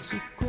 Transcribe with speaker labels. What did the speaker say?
Speaker 1: to